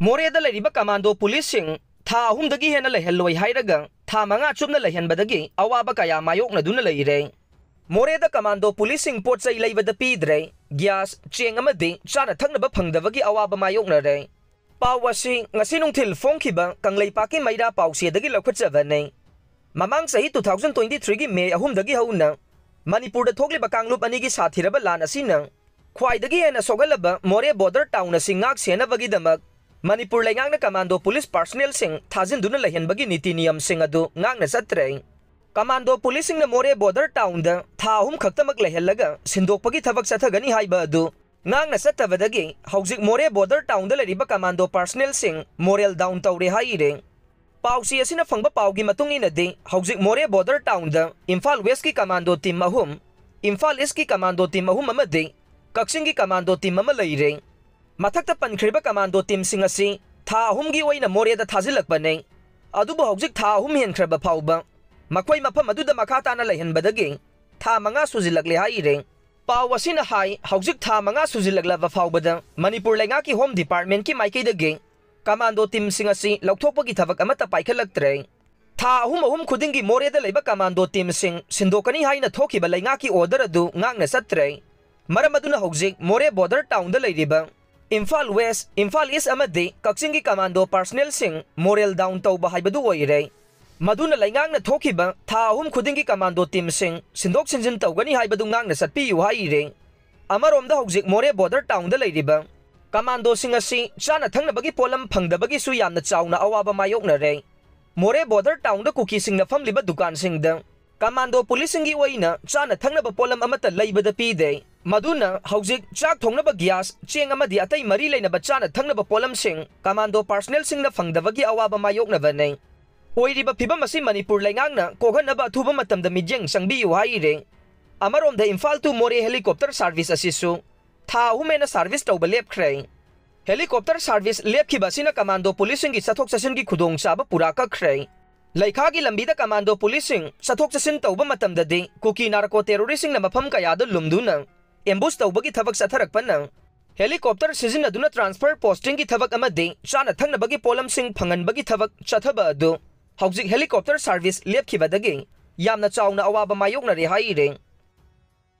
मोरदी commando police था अहमदगी हेन लेहल था मा चुन लेहनबदी अवाब क्या मायोन लेरे मोरद कमांडो पुलिस पोच पीद्रे ग्यास चें चा थब फंगदगी अवाब मायोर पासील फोंब कंगा की मैरा पासी लौटने ममान चाह टू थाउज ट्वेंटी थ्री की मे अहम हूँ मनपुर थोलीब कालूप अने की साब लान खाई हेन सोगल मोरे बोर्डर टाउन से नाक सेनबीद मनपुर लेगा कमांडो पुलिस पर्सनल थाजन लही नीति नियम चत्रे commando police Moreh border town था अहम खतम लहलप चथगनी चतवदी Moreh border town commando personal morale down तौरे हाईरे पासी फंग Pagi Moreh border town Imphal west की कमांडो टीम अहम इम्फा इस की कमांडो टीम अहम कक्षिंग की कमांडो टीम लेरें मथक पनख्रब कमांडो टीम सिंह था अहम की मोरद थाजिले था अहम हेंब फाउब मको मफम मखा था मंगा सूजिले हाईरें पाई हाई था मंगा सूजिलब फाउबद मनपुर लेना की होम डिपार्टमें की माइकदे कमांडो टीम सिंह लौटोप की थब पाखल था अहम अहम खुद की मोरद कमांडो टीम सिंह सिंधोकनी की ओर्दर चत्रे मरम मोरे बॉर्डर टाउन लेरीब ꯏꯝꯐꯥꯜ ꯋꯦꯁ ꯏꯝꯐꯥꯜ ꯏꯁ ꯑꯃꯗꯤ ꯀꯛꯆꯤꯡꯒꯤ ꯀꯃꯥꯟꯗꯣ ꯄꯥꯔꯁꯅꯦꯜꯁꯤꯡ ꯃꯣꯔꯦꯜ ꯗꯥꯎꯟ ꯇꯧꯕ ꯍꯥꯏꯕꯗꯨ ꯑꯣꯏꯔꯦ ꯃꯗꯨꯅ ꯂꯩꯉꯥꯛꯅ ꯊꯣꯛꯈꯤꯕ ꯊꯥ ꯑꯍꯨꯝ ꯈꯨꯗꯤꯡꯒꯤ ꯀꯃꯥꯟꯗꯣ ꯇꯤꯝꯁꯤꯡ ꯁꯤꯟꯗꯣꯛ ꯁꯤꯟꯖꯤꯟ ꯇꯧꯒꯅꯤ ꯍꯥꯏꯕꯗꯨ ꯉꯥꯡꯅ ꯆꯠꯄꯤꯌꯨ ꯍꯥꯏꯔꯦ ꯑꯃꯔꯣꯝꯗ ꯍꯧꯖꯤꯛ ꯃꯣꯔꯦ ꯕꯣꯔꯗꯔ ꯇꯥꯎꯟꯗ ꯂꯩꯔꯤꯕ ꯀꯃꯥꯟꯗꯣꯁꯤꯡ ꯑꯁꯤ ꯆꯥꯅ ꯊꯛꯅꯕꯒꯤ ꯄꯣꯠꯂꯝ ꯐꯪꯗꯕꯒꯤꯁꯨ ꯌꯥꯝꯅ ꯆꯥꯎꯅ ꯑꯋꯥꯕ ꯃꯥꯌꯣꯛꯅꯔꯦ ꯃꯣꯔꯦ ꯕꯣꯔꯗꯔ ꯇꯥꯎꯟꯗ ꯀꯨꯀꯤꯁꯤꯡꯅ ꯐꯝꯂꯤꯕ ꯗꯨꯀꯥꯟꯁꯤꯡꯗ ꯀꯃꯥꯟꯗꯣ ꯄꯨꯂꯤꯁꯁꯤꯡꯒꯤ ꯑꯣꯏꯅ ꯆꯥꯅ ꯊꯛꯅꯕ ꯄꯣꯠꯂꯝ ꯑꯃꯠꯇ ꯂꯩꯕꯗ ꯄꯤꯗꯦ ꯃꯗꯨꯅ ꯍꯧꯖꯤꯛ ꯆꯥꯛ ꯊꯣꯡꯅꯕ ꯒ꯭ꯌꯥꯁ ꯆꯦꯡ ꯑꯃꯗꯤ ꯑꯇꯩ ꯃꯔꯤ ꯂꯩꯅꯕ ꯆꯥꯅ ꯊꯛꯅꯕ ꯄꯣꯠꯂꯝꯁꯤꯡ ꯀꯃꯥꯟꯗꯣ ꯄꯥꯔꯁꯣꯅꯦꯜꯁꯤꯡꯅ ꯐꯪꯗꯕꯒꯤ ꯑꯋꯥꯕ ꯃꯥꯌꯣꯛꯅꯕꯅꯤ ꯑꯣꯏꯔꯤꯕ ꯐꯤꯕꯝ ꯑꯁꯤ ꯃꯅꯤꯄꯨꯔ ꯂꯩꯉꯥꯛꯅ ꯀꯣꯛꯍꯟꯅꯕ ꯑꯊꯨꯕ ꯃꯇꯝꯗ ꯃꯤꯠꯌꯦꯡ ꯆꯪꯕꯤꯌꯨ ꯍꯥꯏꯔꯦ ꯑꯃꯔꯣꯝꯗ ꯏꯝꯐꯥꯜ ꯇꯨ ꯃꯣꯔꯦ ꯍꯦꯂꯤꯀꯣꯞꯇꯔ ꯁꯥꯔꯚꯤꯁ ꯑꯁꯤꯁꯨ ꯊꯥ ꯑꯍꯨꯝ ꯍꯦꯟꯅ ꯁꯥꯔꯚꯤꯁ ꯇꯧꯕ ꯂꯦꯞꯈ꯭ꯔꯦ ꯍꯦꯂꯤꯀꯣꯞꯇꯔ ꯁꯥꯔꯚꯤꯁ ꯂꯦꯞꯈꯤꯕ ꯑꯁꯤꯅ ꯀꯃꯥꯟꯗꯣ ꯄꯨꯂꯤꯁꯁꯤꯡꯒꯤ ꯆꯠꯊꯣꯛ ꯆꯠꯁꯤꯟꯒꯤ ꯈꯨꯗꯣꯡꯆꯥꯕ ꯄꯨꯔꯥ ꯀꯛꯈ꯭ꯔꯦ ꯂꯩꯈꯥꯒꯤ ꯂꯝꯕꯤꯗ ꯀꯃꯥꯟꯗꯣ ꯄꯨꯂꯤꯁꯁꯤꯡ ꯆꯠꯊꯣꯛ ꯆꯠꯁꯤꯟ ꯇꯧꯕ ꯃꯇꯝꯗꯗꯤ ꯀꯨꯀꯤ ꯅꯥꯔꯀꯣ ꯇꯦꯔꯣꯔꯤꯁꯁꯤꯡꯅ ꯃꯐꯝ ꯀꯌꯥꯗ ꯂꯨꯝꯗꯨꯅ ꯑꯦꯝꯕꯨꯁ ꯇꯧꯕꯒꯤ ꯊꯕꯛ ꯆꯠꯊꯔꯛꯄꯅ ꯍꯦꯂꯤꯀꯣꯞꯇꯔ ꯁꯤꯖꯤꯟꯅꯗꯨꯅ ꯇ꯭ꯔꯥꯟꯁꯐꯔ ꯄꯣꯁꯇꯤꯡꯒꯤ ꯊꯕꯛ ꯑꯃꯗꯤ ꯆꯥꯅ ꯊꯛꯅꯕꯒꯤ ꯄꯣꯠꯂꯝꯁꯤꯡ ꯐꯪꯍꯟꯕꯒꯤ ꯊꯕꯛ ꯆꯠꯊꯕ ꯑꯗꯨ ꯍꯧꯖꯤꯛ ꯍꯦꯂꯤꯀꯣꯞꯇꯔ ꯁꯥꯔꯚꯤꯁ ꯂꯦꯞꯈꯤꯕꯗꯒꯤ ꯌꯥꯝꯅ ꯆꯥꯎꯅ ꯑꯋꯥꯕ ꯃꯥꯌꯣꯛꯅꯔꯦ ꯍꯥꯏꯔꯦ